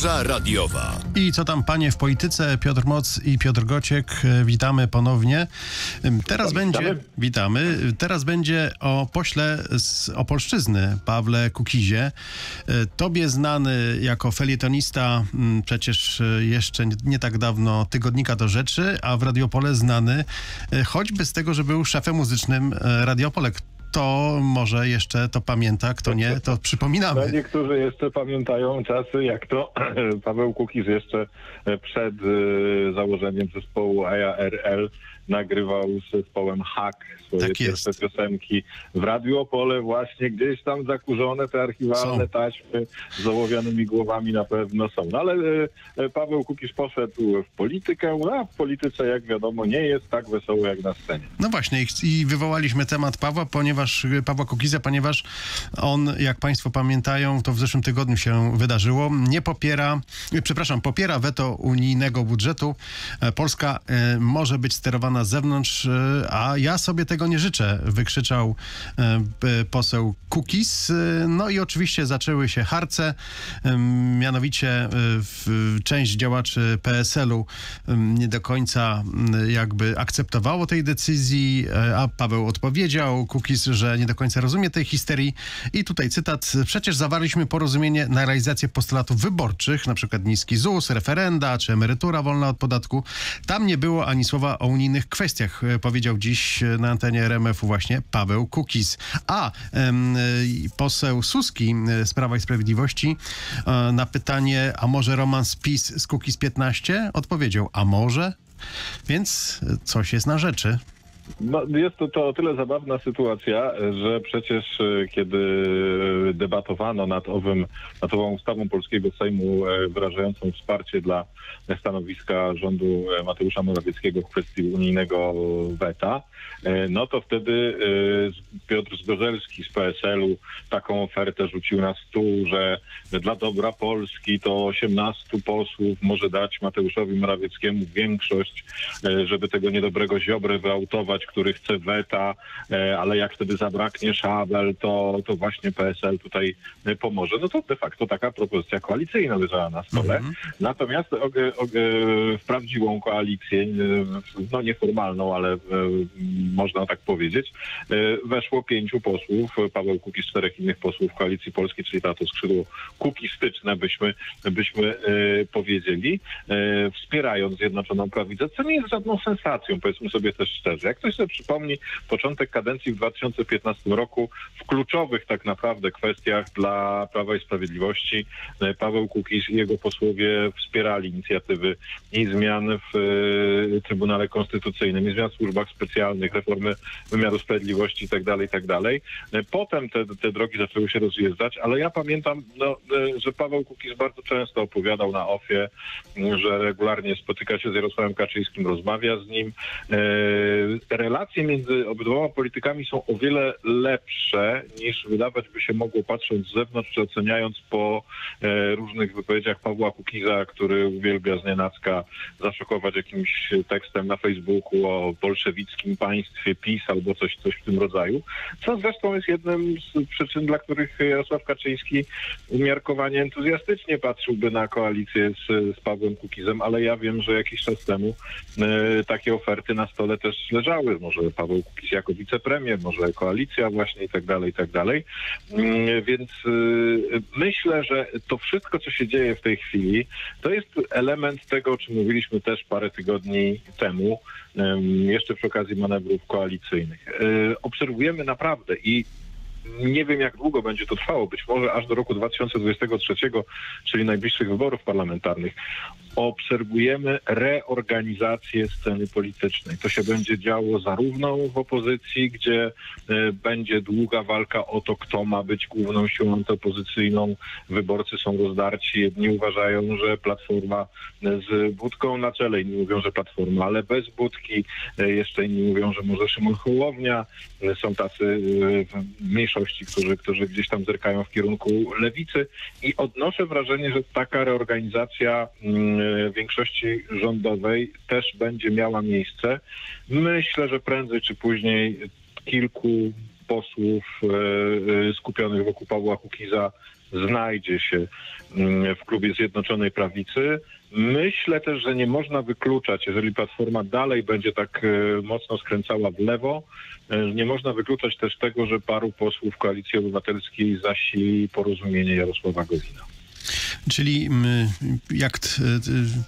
Radiowa. I co tam panie w polityce? Piotr Moc i Piotr Gociek. E, Witamy ponownie. Teraz Witamy. będzie, witamy. Teraz będzie o pośle z Opolszczyzny, Pawle Kukizie. E, Tobie znany jako felietonista, przecież e, jeszcze nie, tak dawno tygodnika do rzeczy, a w Radiopole znany choćby z tego, że był szefem muzycznym Radiopole. Kto może jeszcze to pamięta, kto nie, to No, przypominamy. niektórzy jeszcze pamiętają czasy, jak to Paweł Kukiz jeszcze przed e, założeniem zespołu ARL nagrywał z zespołem Hack swoje Tak jest. pierwsze piosenki w Radiu Opole właśnie gdzieś tam zakurzone te archiwalne Są. taśmy z ołowianymi głowami na pewno są. No ale e, Paweł Kukiz poszedł w politykę, a w polityce jak wiadomo nie jest tak wesoło jak na scenie. No właśnie i wywołaliśmy temat Pawła, ponieważ Pawła Kukiza, ponieważ on, jak Państwo pamiętają, to w zeszłym tygodniu się wydarzyło, nie popiera, e, przepraszam, popiera weto unijnego budżetu. E, Polska e, może być sterowana z zewnątrz, e, a ja sobie tego nie życzę, wykrzyczał e, poseł Kukiz. E, No i oczywiście zaczęły się harce, mianowicie część działaczy PSL-u nie do końca jakby akceptowało tej decyzji, a Paweł odpowiedział Kukiz, że nie do końca rozumie tej histerii. I tutaj cytat, przecież zawarliśmy porozumienie na realizację postulatów wyborczych, na przykład niski ZUS, referenda czy emerytura wolna od podatku. Tam nie było ani słowa o unijnych kwestiach, e, powiedział dziś e, na antenie RMF-u właśnie Paweł Kukiz. A e, poseł Suski z Prawa i Sprawiedliwości na pytanie, a może romans PiS z Kukiz 15? Odpowiedział, a może? Więc coś jest na rzeczy. No, jest to, to o tyle zabawna sytuacja, że przecież e, kiedy debatowano nad, owym, nad ową ustawą polskiego Sejmu e, wyrażającą wsparcie dla stanowiska rządu e, Mateusza Morawieckiego w kwestii unijnego weta, no to wtedy Piotr Zgorzelski z PSL-u taką ofertę rzucił na stół, że dla dobra Polski to 18 posłów może dać Mateuszowi Morawieckiemu większość, żeby tego niedobrego Ziobrę wyautować, który chce weta, e, ale jak wtedy zabraknie szabel, to, to właśnie PSL tutaj e, pomoże. No to de facto taka propozycja koalicyjna leżała na stole. Natomiast og, og, w prawdziwą koalicję, e, no nieformalną, ale e, można tak powiedzieć, e, weszło pięciu posłów, Paweł Kukiz, czterech innych posłów Koalicji Polskiej, czyli to skrzydło kukistyczne byśmy, byśmy e, powiedzieli, e, wspierając Zjednoczoną Prawicę, co nie jest żadną sensacją, powiedzmy sobie też szczerze. Jak ktoś sobie przypomni początek kadencji w 2015 roku w kluczowych tak naprawdę kwestiach dla Prawa i Sprawiedliwości e, Paweł Kukiz i jego posłowie wspierali inicjatywy i zmian w e, Trybunale Konstytucyjnym, i zmian w służbach specjalnych, reformy wymiaru sprawiedliwości itd., itd. E, Potem te, te drogi zaczęły się rozjeżdżać, ale ja pamiętam, no, że Paweł Kukiz bardzo często opowiadał na OFie, że regularnie spotyka się z Jarosławem Kaczyńskim, rozmawia z nim. E, relacje między obydwoma politykami są o wiele lepsze niż wydawać by się mogło patrząc z zewnątrz, czy oceniając po e, różnych wypowiedziach Pawła Kukiza, który uwielbia z nienacka zaszokować jakimś tekstem na Facebooku o bolszewickim państwie PiS albo coś, coś w tym rodzaju. Co zresztą jest jednym z przyczyn, dla których Jarosław Kaczyński umiarkowanie entuzjastycznie patrzyłby na koalicję z, z Pawłem Kukizem, ale ja wiem, że jakiś czas temu e, takie oferty na stole też leżały. Może Paweł Kukiz jako wicepremier, może koalicja właśnie i tak dalej, i tak dalej. Mm, Więc e, myślę, że to wszystko, co się dzieje w tej chwili, to jest element tego, o czym mówiliśmy też parę tygodni temu, em, jeszcze przy okazji manewrów koalicyjnych. E, Obserwujemy naprawdę i nie wiem, jak długo będzie to trwało, być może aż do roku 2023, czyli najbliższych wyborów parlamentarnych. Obserwujemy reorganizację sceny politycznej. To się będzie działo zarówno w opozycji, gdzie e, będzie długa walka o to, kto ma być główną siłą antyopozycyjną. Wyborcy są rozdarci. Jedni uważają, że Platforma z Budką na czele, inni mówią, że Platforma, ale bez Budki. E, Jeszcze inni mówią, że może Szymon Hołownia. E, Są tacy e, mniejszości, którzy, którzy gdzieś tam zerkają w kierunku lewicy i odnoszę wrażenie, że taka reorganizacja mm, większości rządowej też będzie miała miejsce. Myślę, że prędzej czy później kilku posłów e, e, skupionych wokół Pawła Kukiza znajdzie się mm, w klubie Zjednoczonej Prawicy. Myślę też, że nie można wykluczać, jeżeli Platforma dalej będzie tak e, mocno skręcała w lewo, e, nie można wykluczać też tego, że paru posłów Koalicji Obywatelskiej zasili porozumienie Jarosława Gowina. Czyli mm, jak t-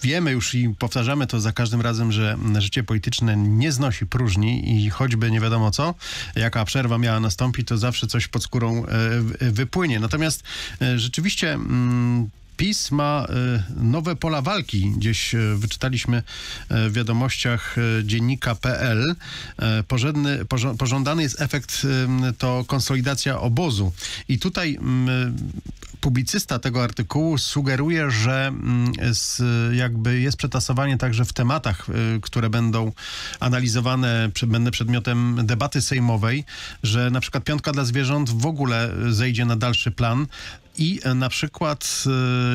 wiemy już i powtarzamy to za każdym razem, że życie polityczne nie znosi próżni i choćby nie wiadomo co, jaka przerwa miała nastąpić, to zawsze coś pod skórą e, wypłynie. Natomiast e, rzeczywiście mm, PiS ma e, nowe pola walki. Gdzieś e, wyczytaliśmy e, w wiadomościach dziennika.pl. Pożądany jest efekt to konsolidacja obozu. I tutaj publicysta tego artykułu sugeruje, że jakby jest przetasowanie także w tematach, y, które będą analizowane, będą przedmiotem debaty sejmowej, że na przykład piątka dla zwierząt w ogóle zejdzie na dalszy plan. I e, na przykład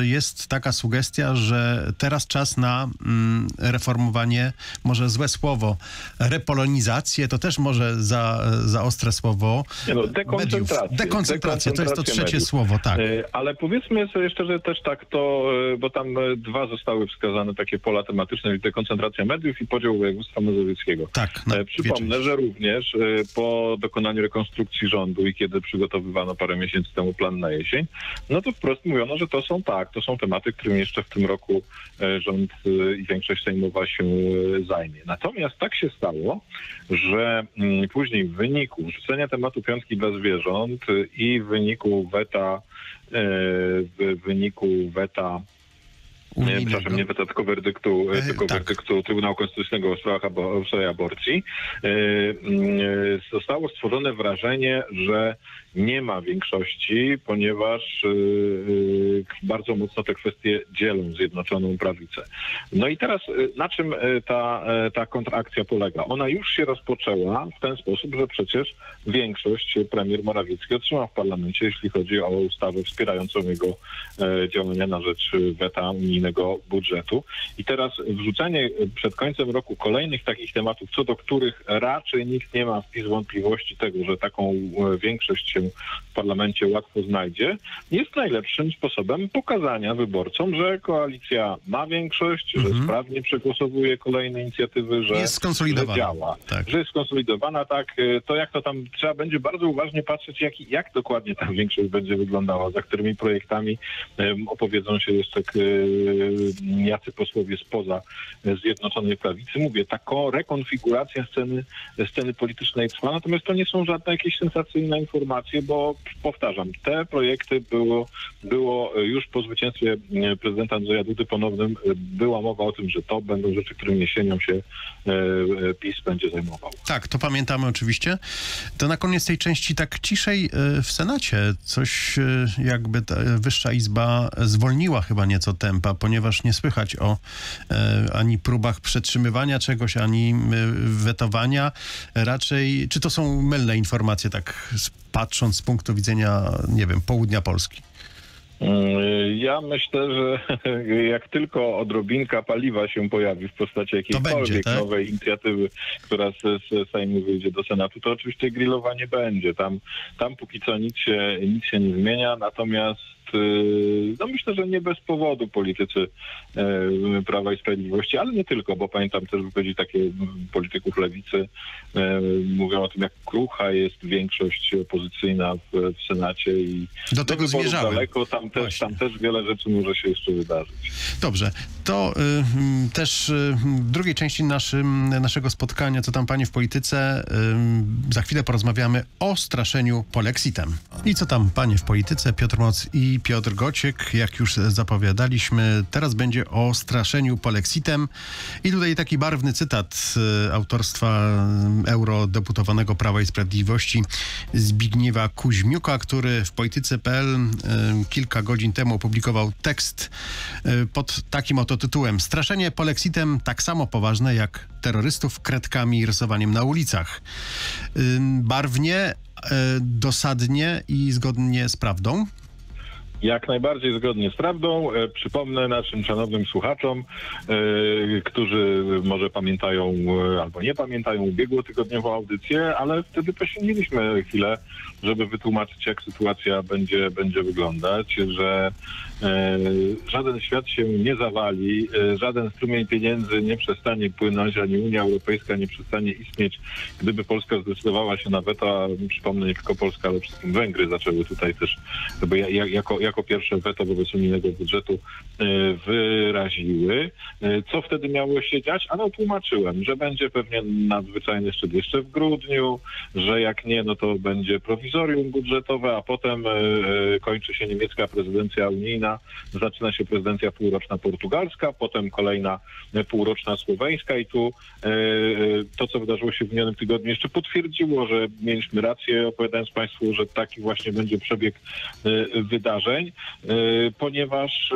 y, jest taka sugestia, że teraz czas na mm, reformowanie, może złe słowo, repolonizację, to też może za, za ostre słowo. Nie no, mediów. dekoncentrację. Dekoncentrację, to jest to trzecie mediów. słowo, tak. E, Ale powiedzmy sobie jeszcze, że też tak to, e, bo tam e, dwa zostały wskazane takie pola tematyczne, czyli dekoncentracja mediów i podział województwa mazowieckiego. Tak, E, dwie Przypomnę, że również e, po dokonaniu rekonstrukcji rządu i kiedy przygotowywano parę miesięcy temu plan na jesień, no to wprost mówiono, że to są tak, to są tematy, którymi jeszcze w tym roku e, rząd e, i większość sejmowa się e, zajmie. Natomiast tak się stało, że mm, później w wyniku rzucenia tematu piątki dla zwierząt i w wyniku weta w wyniku weta Unijnego. przepraszam, nie tylko werdyktu, E, tylko tak. werdyktu Trybunału Konstytucyjnego w sprawach abo- w sprawie aborcji, e, mm, e, zostało stworzone wrażenie, że nie ma większości, ponieważ e, e, bardzo mocno te kwestie dzielą Zjednoczoną Prawicę. No i teraz e, na czym e, ta, e, ta kontrakcja polega? Ona już się rozpoczęła w ten sposób, że przecież większość premier Morawiecki otrzymał w parlamencie, jeśli chodzi o ustawę wspierającą jego e, działania na rzecz e, weta unijnego budżetu. I teraz wrzucenie e, przed końcem roku kolejnych takich tematów, co do których raczej nikt nie ma wpis wątpliwości tego, że taką e, większość się w parlamencie łatwo znajdzie, jest najlepszym sposobem pokazania wyborcom, że koalicja ma większość, że Mhm. sprawnie przegłosowuje kolejne inicjatywy, że, Jest skonsolidowana. że działa Tak. że jest skonsolidowana, tak, y, to jak to tam trzeba będzie bardzo uważnie patrzeć, jak, jak dokładnie ta większość będzie wyglądała, za którymi projektami opowiedzą się jeszcze y, jacy posłowie spoza e, Zjednoczonej Prawicy. Mówię, taka rekonfiguracja sceny, sceny politycznej trwa, natomiast to nie są żadne jakieś sensacyjne informacje, bo powtarzam, te projekty było, było e, już po zwycięstwie prezydenta Andrzeja Dudy ponownym, była mowa o tym, że to będą rzeczy, którymi jesienią się PiS będzie zajmował. Tak, to pamiętamy oczywiście. To na koniec tej części tak ciszej w Senacie coś jakby ta Wyższa Izba zwolniła chyba nieco tempa, ponieważ nie słychać o e, ani próbach przetrzymywania czegoś, ani e, wetowania. Raczej, czy to są mylne informacje, tak patrząc z punktu widzenia, nie wiem, południa Polski? Mm, Ja myślę, że jak tylko odrobinka paliwa się pojawi w postaci jakiejkolwiek będzie, tak? nowej inicjatywy, która z, z Sejmu wyjdzie do Senatu, to oczywiście grillowanie będzie. Tam, tam póki co nic się, nic się nie zmienia, natomiast no myślę, że nie bez powodu politycy e, Prawa i Sprawiedliwości, ale nie tylko, bo pamiętam też wypowiedzi takie mm, polityków lewicy, e, mówią o tym, jak krucha jest większość opozycyjna w, w Senacie i Do tego zmierzałem. daleko, tam też, Właśnie. tam też wiele rzeczy może się jeszcze wydarzyć. Dobrze, to y, też y, drugiej części naszym, naszego spotkania, co tam panie w polityce, y, za chwilę porozmawiamy o straszeniu polexitem. I co tam panie w polityce, Piotr Moc i Piotr Gociek, jak już zapowiadaliśmy, teraz będzie o straszeniu polexitem. I tutaj taki barwny cytat y, autorstwa y, eurodeputowanego Prawa i Sprawiedliwości Zbigniewa Kuźmiuka, który w polityce.pl y, kilka godzin temu opublikował tekst pod takim oto tytułem Straszenie polexitem tak samo poważne jak terrorystów kredkami i rysowaniem na ulicach. Barwnie, y, dosadnie i zgodnie z prawdą. Jak najbardziej zgodnie z prawdą. E, przypomnę naszym szanownym słuchaczom, e, którzy może pamiętają e, albo nie pamiętają ubiegłotygodniową audycję, ale wtedy poświęciliśmy chwilę, żeby wytłumaczyć, jak sytuacja będzie, będzie wyglądać, że e, żaden świat się nie zawali, e, żaden strumień pieniędzy nie przestanie płynąć, ani Unia Europejska nie przestanie istnieć, gdyby Polska zdecydowała się na weto, a przypomnę, nie tylko Polska, ale wszystkim Węgry zaczęły tutaj też jakby ja- ja- jako, jako pierwsze weto wobec unijnego budżetu e, wyraziły. E, Co wtedy miało się dziać? Ano tłumaczyłem, że będzie pewnie nadzwyczajny szczyt jeszcze w grudniu, że jak nie, no to będzie prowizorium budżetowe, a potem e, e, kończy się niemiecka prezydencja unijna, zaczyna się prezydencja półroczna portugalska, potem kolejna e, półroczna słoweńska i tu to, co wydarzyło się w minionym tygodniu jeszcze potwierdziło, że mieliśmy rację, opowiadając Państwu, że taki właśnie będzie przebieg wydarzeń, ponieważ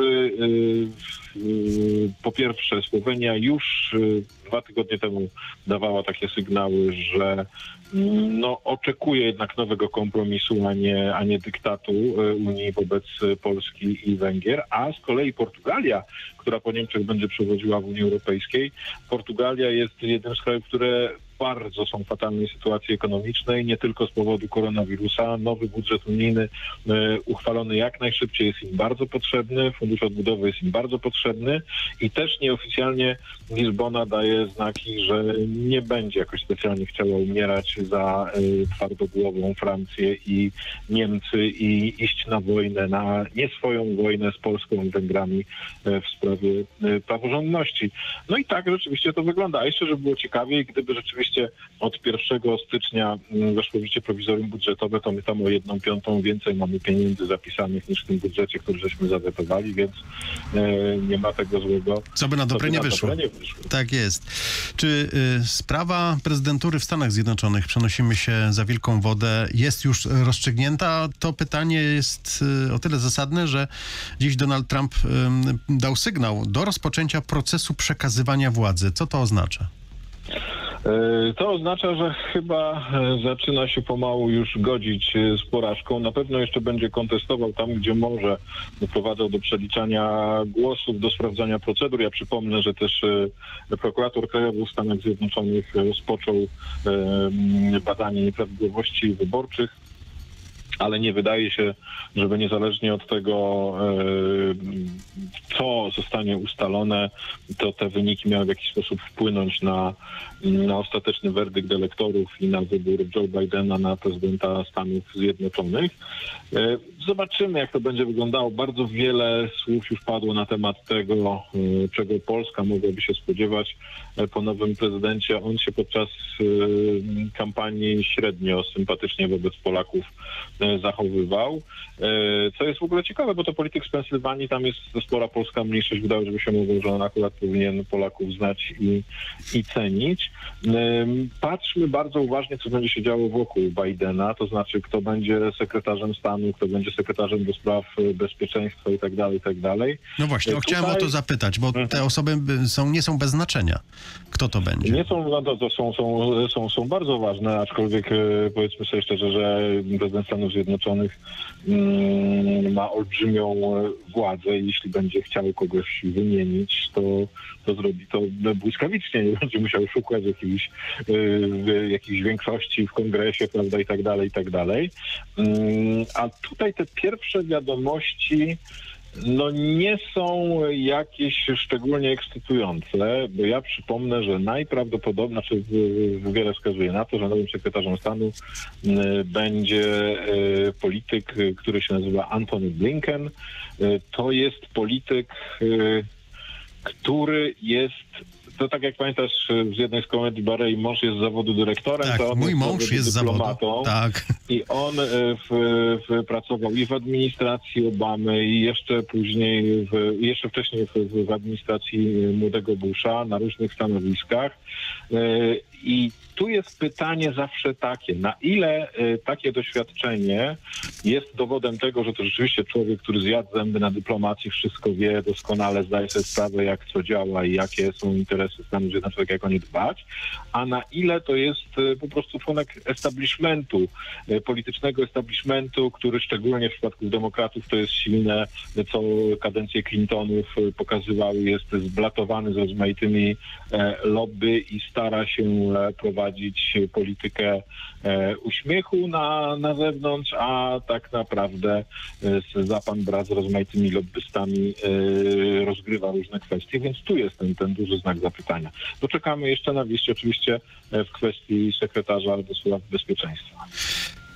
po pierwsze Słowenia już e, dwa tygodnie temu dawała takie sygnały, że mm, no, oczekuje jednak nowego kompromisu, a nie, a nie dyktatu e, Unii wobec Polski i Węgier, a z kolei Portugalia, która po Niemczech będzie przewodziła w Unii Europejskiej, Portugalia jest jednym z krajów, które bardzo są fatalnej sytuacji ekonomicznej, nie tylko z powodu koronawirusa. Nowy budżet unijny e, uchwalony jak najszybciej jest im bardzo potrzebny, fundusz odbudowy jest im bardzo potrzebny i też nieoficjalnie Lizbona daje znaki, że nie będzie jakoś specjalnie chciała umierać za e, twardogłową Francję i Niemcy i iść na wojnę, na nie swoją wojnę z Polską i Węgrami e, w sprawie praworządności. No i tak rzeczywiście to wygląda. A jeszcze, żeby było ciekawiej, gdyby rzeczywiście od 1 stycznia mm, weszło w życie prowizorium budżetowe, to my tam o jedną piątą więcej mamy pieniędzy zapisanych niż w tym budżecie, który żeśmy zawetowali, więc e, nie ma tego złego. Co by na dobre nie na wyszło. dobre nie wyszło. Tak jest. Czy y, sprawa prezydentury w Stanach Zjednoczonych, przenosimy się za wielką wodę, jest już rozstrzygnięta? To pytanie jest y, o tyle zasadne, że dziś Donald Trump ym, dał sygnał do rozpoczęcia procesu przekazywania władzy. Co to oznacza? E, To oznacza, że chyba e, zaczyna się pomału już godzić e, z porażką. Na pewno jeszcze będzie kontestował tam, gdzie może, doprowadzał do przeliczania głosów, do sprawdzania procedur. Ja przypomnę, że też prokurator krajowy w Stanach Zjednoczonych rozpoczął badanie nieprawidłowości wyborczych ale nie wydaje się, żeby niezależnie od tego, zostanie ustalone, to te wyniki miały w jakiś sposób wpłynąć na, na ostateczny werdykt elektorów i na wybór Joe Bidena na prezydenta Stanów Zjednoczonych. Zobaczymy, jak to będzie wyglądało. Bardzo wiele słów już padło na temat tego, e, czego Polska mogłaby się spodziewać e, po nowym prezydencie. On się podczas e, kampanii średnio sympatycznie wobec Polaków zachowywał. Co jest w ogóle ciekawe, bo to polityk z Pensylwanii, tam jest spora polska mniejszość. Wydaje żeby się mówił, że on akurat powinien Polaków znać i, i cenić. Patrzmy bardzo uważnie, co będzie się działo wokół Bidena, to znaczy kto będzie sekretarzem stanu, kto będzie sekretarzem do spraw e, bezpieczeństwa i tak dalej, i tak dalej. No właśnie, Tutaj- chciałem o to zapytać, bo te Mhm. osoby by- są, nie są bez znaczenia. Kto to będzie? Nie są, no to, to są, są, są, są bardzo ważne, aczkolwiek e, powiedzmy sobie szczerze, że prezydent Stanów Zjednoczonych mm, ma olbrzymią władzę i jeśli będzie chciał kogoś wymienić, to, to zrobi to błyskawicznie, nie będzie musiał szukać jakiejś, jakiejś większości w kongresie, prawda, i tak dalej, i tak dalej. Mm, A tutaj te pierwsze wiadomości no nie są jakieś szczególnie ekscytujące, bo ja przypomnę, że najprawdopodobniej, znaczy wiele wskazuje na to, że nowym sekretarzem stanu będzie y, polityk, który się nazywa Antony Blinken. Y, To jest polityk, y, który jest to tak jak pamiętasz z jednej z komedii Barry, mąż jest z zawodu dyrektorem, Tak, to on mój mąż jest z zawodu. dyplomatą. Tak. I on e, w, w, pracował i w administracji Obamy, i jeszcze później, w, jeszcze wcześniej w, w administracji młodego Busha na różnych stanowiskach. I tu jest pytanie zawsze takie, na ile y, takie doświadczenie jest dowodem tego, że to rzeczywiście człowiek, który zjadł zęby na dyplomacji, wszystko wie, doskonale zdaje sobie sprawę, jak co działa i jakie są interesy Stanów Zjednoczonych, jak o nie dbać, a na ile to jest y, po prostu członek establishmentu, y, politycznego establishmentu, który szczególnie w przypadku demokratów to jest silne, co kadencje Clintonów pokazywały, jest zblatowany z rozmaitymi e, lobby i stara się e, prowadzić politykę e, uśmiechu na, na zewnątrz, a tak naprawdę e, za pan brat z rozmaitymi lobbystami e, rozgrywa różne kwestie, więc tu jest ten, ten duży znak zapytania. Poczekamy jeszcze na wieści oczywiście w kwestii sekretarza do spraw bezpieczeństwa.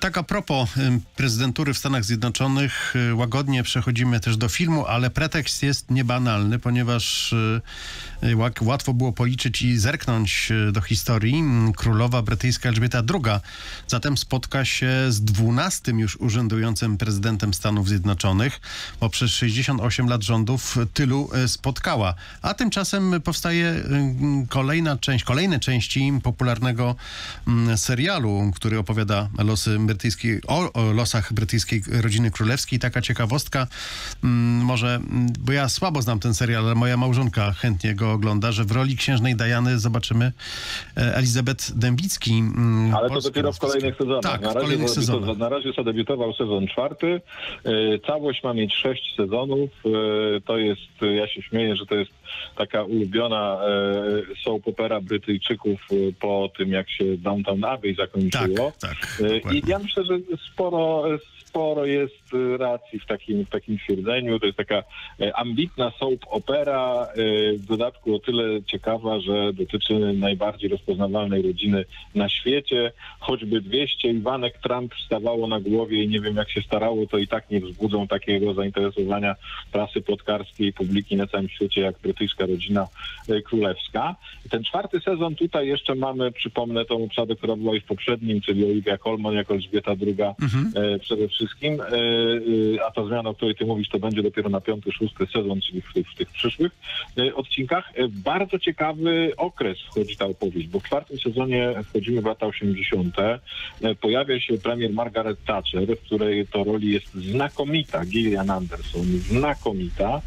Tak a propos prezydentury w Stanach Zjednoczonych, y, łagodnie przechodzimy też do filmu, ale pretekst jest niebanalny, ponieważ y, y, łatwo było policzyć i zerknąć do historii. Mm, Królowa brytyjska Elżbieta II zatem spotka się z dwunastym już urzędującym prezydentem Stanów Zjednoczonych, bo przez 68 lat rządów tylu spotkała. A tymczasem powstaje y, kolejna część, kolejne części popularnego mm, serialu, który opowiada losy brytyjskiej, o, o losach brytyjskiej rodziny królewskiej. Taka ciekawostka, mm, może, mm, bo ja słabo znam ten serial, ale moja małżonka chętnie go ogląda, że w roli księżnej Diany zobaczymy e, Elizabeth Dębicki. mm, Ale to dopiero w kolejnych sezonach. Tak, na, razie, kolejnych sezonach. na razie zadebiutował sezon czwarty. E, Całość ma mieć sześć sezonów. E, To jest, ja się śmieję, że to jest taka ulubiona e, soap opera Brytyjczyków e, po tym, jak się Downtown Abbey Tak, zakończyło. tak. E, dokładnie. I ja myślę, że sporo, sporo jest e, racji w takim, w takim twierdzeniu. To jest taka e, ambitna soap opera, e, w dodatku o tyle ciekawa, że dotyczy najbardziej rozpoznawalnej rodziny na świecie. Choćby 200 Iwanek Trump stawało na głowie i nie wiem jak się starało, to i tak nie wzbudzą takiego zainteresowania prasy plotkarskiej, publiki na całym świecie jak brytyjska rodzina e, królewska. Ten czwarty sezon tutaj jeszcze mamy, przypomnę tą obsadę, która była i w poprzednim, czyli Olivia Colman jako Elżbieta II Mhm. e, przede wszystkim, e, a ta zmiana, o której ty mówisz, to będzie dopiero na piąty, szósty sezon, czyli w, tych- w tych przyszłych odcinkach. Bardzo ciekawy okres wchodzi ta opowieść, bo w czwartym sezonie wchodzimy w lata 80. E, Pojawia się premier Margaret Thatcher, w której to roli jest znakomita Gillian Anderson, znakomita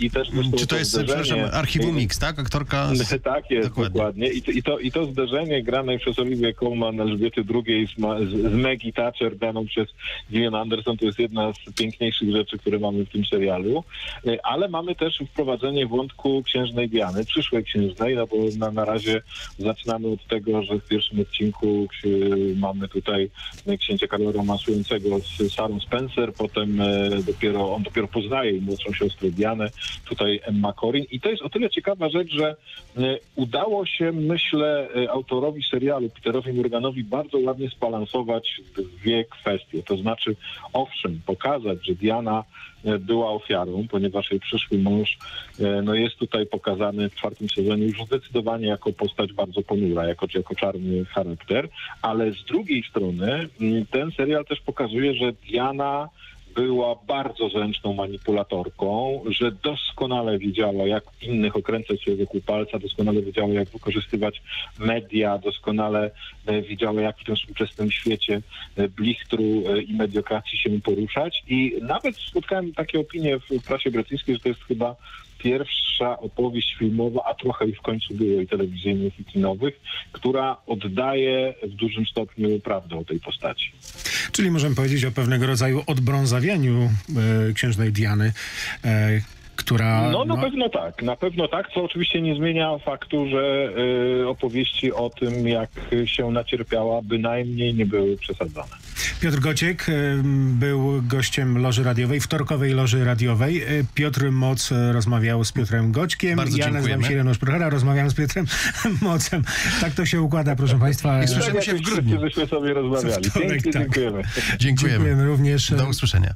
i też Czy to jest, zderzenie- przepraszam, archiwum Mix, tak? Aktorka z... tak jest, Dokładnie. dokładnie. I, to, i, to, I to zderzenie granej przez Olivię Colman, Elżbiety II z, Ma- z, z Maggie Thatcher graną przez Gillian Anderson to jest jedna z piękniejszych rzeczy, które mamy w tym serialu. E, Ale mamy też wprowadzenie wątku księżnej Diany, przyszłej księżnej, no bo na, na razie zaczynamy od tego, że w pierwszym odcinku mamy tutaj księcia Karla romansującego z Sarą Spencer, potem e, dopiero on dopiero poznaje jej młodszą siostrę Dianę, tutaj Emma Corrin. I to jest o tyle ciekawa rzecz, że e, udało się, myślę, e, autorowi serialu, Peterowi Morganowi, bardzo ładnie spalansować dwie kwestie. To znaczy, owszem, pokazać, że Diana e, była ofiarą, ponieważ jej przyszły mąż no jest tutaj pokazany w czwartym sezonie już zdecydowanie jako postać bardzo ponura, jako, jako czarny charakter, ale z drugiej strony ten serial też pokazuje, że Diana była bardzo zręczną manipulatorką, że doskonale wiedziała, jak innych okręcać się wokół palca, doskonale wiedziała, jak wykorzystywać media, doskonale e, wiedziała, jak w tym współczesnym świecie e, blichtru e, i mediokracji się poruszać. I nawet spotkałem takie opinie w prasie brytyjskiej, że to jest chyba pierwsza opowieść filmowa, a trochę ich w końcu było i telewizyjnych, i kinowych, która oddaje w dużym stopniu prawdę o tej postaci. Czyli możemy powiedzieć o pewnego rodzaju odbrązawianiu e, księżnej Diany, e, która... No na pewno tak, na pewno tak, co oczywiście nie zmienia faktu, że y, opowieści o tym, jak się nacierpiała, bynajmniej nie były przesadzane. Piotr Gociek e, był gościem Loży Radiowej, wtorkowej Loży Radiowej. E, Piotr Moc e, rozmawiał z Piotrem Goćkiem. Bardzo ja nazywam się Janusz Prochara, rozmawiam z Piotrem Mocem. Tak to się układa, proszę Państwa. I słyszymy Tak się w grudniu. Żeśmy sobie rozmawiali. wtorek, Pięknie tak. dziękujemy. Dziękujemy. Dziękujemy również. Do usłyszenia.